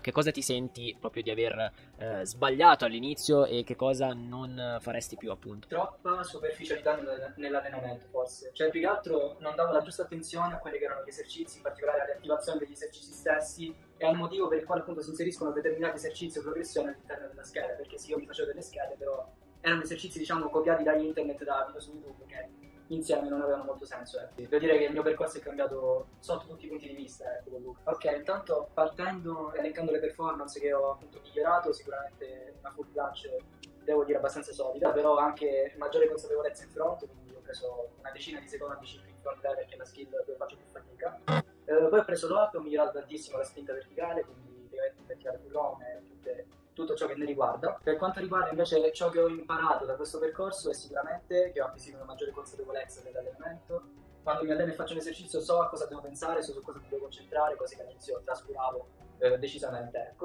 Che cosa ti senti proprio di aver eh, sbagliato all'inizio e che cosa non faresti più appunto? Troppa superficialità nell'allenamento forse, cioè più che altro non davo la giusta attenzione a quelli che erano gli esercizi, in particolare alle attivazioni degli esercizi stessi e al motivo per il quale appunto si inseriscono determinati esercizi o progressioni all'interno della scheda, perché sì, io mi facevo delle schede, però erano esercizi diciamo copiati da internet, da video su YouTube che insieme non avevano molto senso. Eh. Devo dire che il mio percorso è cambiato sotto tutti i punti di vista. Eh, ok, intanto partendo, elencando le performance che ho appunto migliorato, sicuramente una full clutch devo dire abbastanza solida, però anche maggiore consapevolezza in front, quindi ho preso una decina di secondi in front lever che è la skill dove faccio più fatica. Eh, poi ho preso l'op, ho migliorato tantissimo la spinta verticale, quindi piegamento verticale full on e tutte tutto ciò che ne riguarda. Per quanto riguarda invece ciò che ho imparato da questo percorso è sicuramente che ho acquisito una maggiore consapevolezza dell'allenamento. Quando mi alleno e faccio un esercizio so a cosa devo pensare, so su cosa mi devo concentrare, cose che all'inizio trascuravo eh, decisamente. Ecco.